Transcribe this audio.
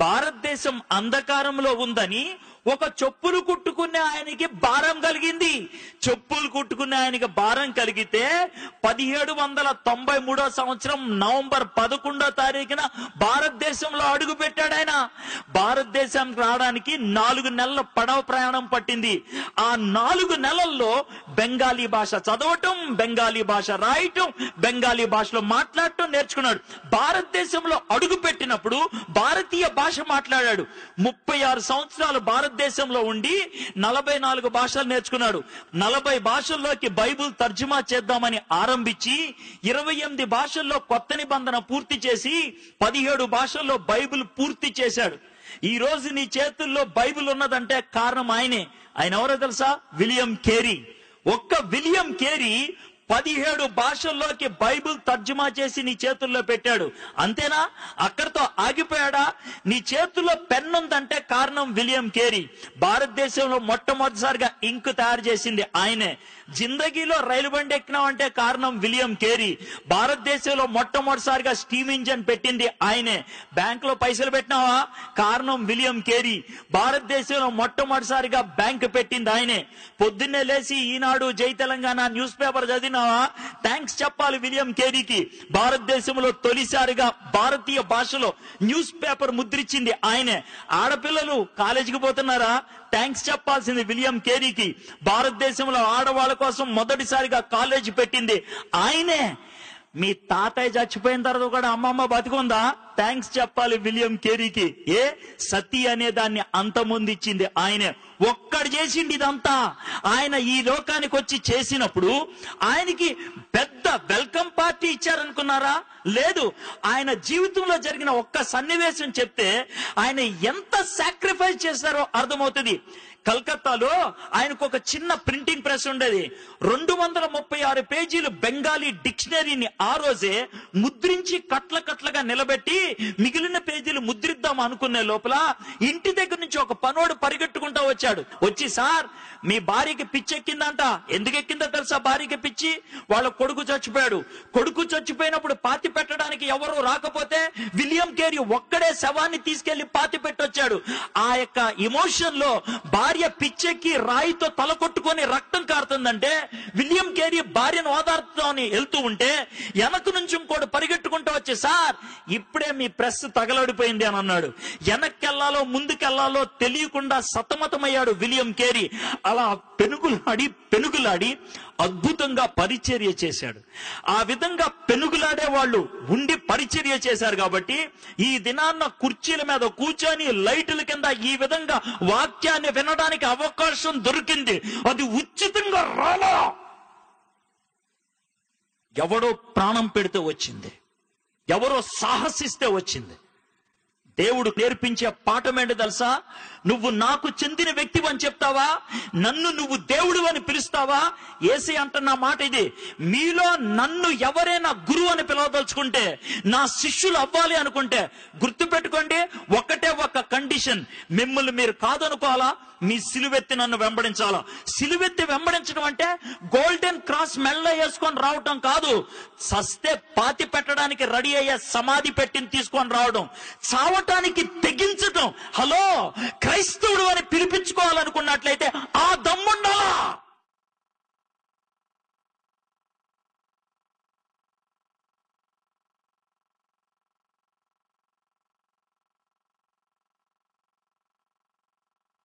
భారతదేశం అంధకారంలో ఉందని ఒక చెప్పులు కుట్టుకునే ఆయనకి భారం కలిగింది. చెప్పులు కుట్టుకునే ఆయనకి భారం కలిగితే పదిహేడు వందల తొంభై మూడో సంవత్సరం నవంబర్ పదకొండో తారీఖున భారతదేశంలో అడుగు పెట్టాడు ఆయన. భారతదేశానికి రావడానికి నాలుగు నెలల పడవ ప్రయాణం పట్టింది. ఆ నాలుగు నెలల్లో బెంగాలీ భాష చదవటం బెంగాలీ భాష రాయటం బెంగాలీ భాషలో మాట్లాడటం నేర్చుకున్నాడు. భారతదేశంలో అడుగు పెట్టినప్పుడు భారతీయ భాష మాట్లాడాడు. ముప్పై ఆరు సంవత్సరాలు భారత భారతదేశంలో ఉండి నలభై నాలుగు భాషలు నేర్చుకున్నాడు. నలభై భాషల్లోకి బైబిల్ తర్జుమా చేద్దామని ఆరంభించి ఇరవై ఎనిమిది భాషల్లో కొత్త నిబంధన పూర్తి చేసి పదిహేడు భాషల్లో బైబిల్ పూర్తి చేశాడు. ఈ రోజు నీ చేతుల్లో బైబిల్ ఉన్నదంటే కారణం ఆయనే. ఆయన ఎవరో తెలుసా? William Carey. ఒక్క విలియం కేరీ పదిహేడు భాషల్లోకి బైబిల్ తర్జుమా చేసి నీ చేతుల్లో పెట్టాడు. అంతేనా? అక్కడితో ఆగిపోయాడా? నీ చేతుల్లో పెన్ ఉందంటే కారణం విలియం కేరీ. భారతదేశంలో మొట్టమొదటిసారిగా ఇంక్ తయారు చేసింది ఆయనే. జిందగీలో రైలు బండి ఎక్కినామంటే కారణం విలియం కేరీ. భారతదేశంలో మొట్టమొదటిసారిగా స్టీమ్ ఇంజన్ పెట్టింది ఆయనే. బ్యాంక్లో పైసలు పెట్టినావా? కారణం విలియం కేరీ. భారతదేశంలో మొట్టమొదటిసారిగా బ్యాంక్ పెట్టింది ఆయనే. పొద్దున్నే లేచి ఈనాడు జై తెలంగాణ న్యూస్ పేపర్ చదివినావా? థ్యాంక్స్ చెప్పాలి విలియం కేరీకి. భారతదేశంలో తొలిసారిగా భారతీయ భాషలో న్యూస్ పేపర్ ముద్రించింది ఆయనే. ఆడపిల్లలు కాలేజీకి పోతున్నారా? థ్యాంక్స్ చెప్పాల్సింది విలియం కేరీకి. భారతదేశంలో ఆడవాళ్ళ కోసం మొదటిసారిగా కాలేజీ పెట్టింది. ఆయనే. మీ తాతయ్య చచ్చిపోయిన తర్వాత కూడా అమ్మమ్మ బతికుందా? థ్యాంక్స్ చెప్పాలి విలియం కేరీకి. ఏ? సతీ అనే దాన్ని అంతమొందిచ్చింది ఆయనే. ఒక్కడు చేసింది ఇదంతా. ఆయన ఈ లోకానికి వచ్చి చేసినప్పుడు ఆయనకి పెద్ద వెల్కమ్ పార్టీ ఇచ్చారనుకున్నారా? లేదు. ఆయన జీవితంలో జరిగిన ఒక్క సన్నివేశం చెప్తే ఆయన ఎంత సాక్రిఫైస్ చేశారో అర్థమవుతుంది. కలకత్తాలో ఆయనకు ఒక చిన్న ప్రింటింగ్ ప్రెస్ ఉండేది. రెండు వందల ముప్పై ఆరు పేజీలు బెంగాలీ డిక్షనరీని ఆ రోజే ముద్రించి కట్ల కట్లగా నిలబెట్టి మిగిలిన పేజీలు ముద్రిద్దాం అనుకునే లోపల ఇంటి దగ్గర నుంచి ఒక పనోడు పరిగెట్టుకుంటా వచ్చాడు. వచ్చి సార్ మీ భార్యకి పిచ్చి ఎక్కిందంట. ఎందుకు ఎక్కిందో తెలుసా భార్యకి పిచ్చి? వాళ్ళ కొడుకు చచ్చిపోయాడు. కొడుకు చచ్చిపోయినప్పుడు పాతి పెట్టడానికి ఎవరు రాకపోతే విలియం కేరీ ఒక్కడే శవాన్ని తీసుకెళ్ళి పాతి పెట్టొచ్చాడు. ఆ యొక్క ఇమోషన్లో భార్య పిచ్చెక్కి రాయితో తల కొట్టుకొని రక్తం కారుతుందంటే విలియం కేరీ భార్యను ఓదార్చుతామని వెళ్తూ ఉంటే వెనక నుంచి ఇంకోటి పరిగెట్టుకుంటూ వచ్చి సార్ ఇప్పుడే మీ ప్రెస్ తగలడిపోయింది అని అన్నాడు. వెనక్కెళ్ళాలో ముందుకెళ్ళాలో తెలియకుండా సతమతమయ్యాడు విలియం కేరీ. అలా పెనుగులాడి పెనుగులాడి అద్భుతంగా పరిచర్య చేశాడు. ఆ విధంగా పెనుగులాడే వాళ్ళు ఉండి పరిచర్య చేశారు కాబట్టి ఈ దినాన్న కుర్చీల మీద కూర్చొని లైటుల కింద ఈ విధంగా వాక్యాన్ని వినడానికి అవకాశం దొరికింది. అది ఉచితంగా రాలా! ఎవడో ప్రాణం పెడితే వచ్చింది. ఎవరో సాహసిస్తే వచ్చింది. దేవుడు నేర్పించే పాఠం ఏంటి తెలుసా? నువ్వు నాకు చెందిన వ్యక్తివి అని చెప్తావా? నన్ను నువ్వు దేవుడు అని పిలుస్తావా? ఏసీ అంటున్న మాట ఇది. మీలో నన్ను ఎవరైనా గురువు అని పిలవదలుచుకుంటే నా శిష్యులు అవ్వాలి అనుకుంటే గుర్తుపెట్టుకోండి ఒకటే ఒక కండిషన్. మిమ్మల్ని మీరు కాదనుకోవాలా? మీ సిలువెత్తి నన్ను వెంబడించాలా? సిలువెత్తి వెంబడించడం అంటే గోల్డెన్ క్రాస్ మెల్ల వేసుకొని రావటం కాదు. సస్తే పాతి పెట్టడానికి రెడీ అయ్యే సమాధి పెట్టిన తీసుకొని రావడం. రావటానికి తెగించటం. హలో క్రైస్తవుడు అని పిలిపించుకోవాలనుకున్నట్లయితే